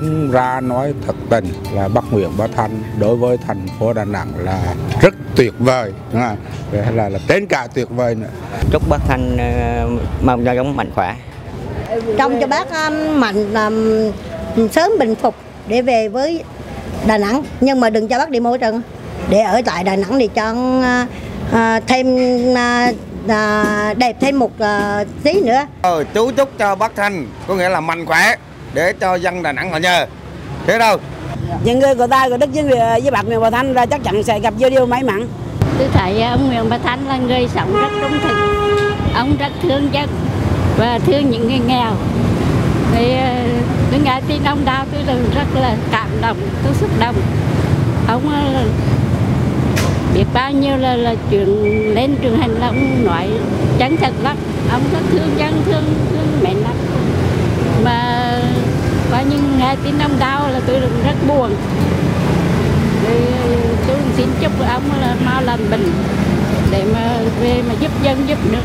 đúng ra nói thật tình là Bắc Nguyễn Bá Thanh đối với thành phố Đà Nẵng là rất tuyệt vời đúng không? Vậy là, là đến cả tuyệt vời nữa. Chúc bác Thanh ờ, mong cho giống mạnh khỏe. Trông cho bác um, mạnh um, sớm bình phục để về với Đà Nẵng. Nhưng mà đừng cho bác đi môi trần. Để ở tại Đà Nẵng thì cho uh, thêm uh, uh, đẹp thêm một uh, tí nữa. Ờ, chú chúc cho bác Thanh có nghĩa là mạnh khỏe để cho dân Đà Nẵng họ nhờ. Thế đâu? những người của ta của đức với với bác Nguyễn Bảo Thanh là chắc chắn sẽ gặp nhiều điều may mắn. Tôi thấy ông Nguyễn Bá Thanh là người sống rất trung thực. Ông rất thương dân và thương những người nghèo. Thì ờ, tôi nghe tin ông đau tôi là rất là cảm động tôi xúc động. Ông ờ, biết bao nhiêu là là chuyện lên truyền hình là ông nói chân thật lắm. Ông rất thương dân thương thương mẹ lắm. Mà đó nhưng nghe tin ông đau là tôi rất buồn. Tôi xin chúc ông là mau lành bệnh để mà về mà giúp dân giúp nước.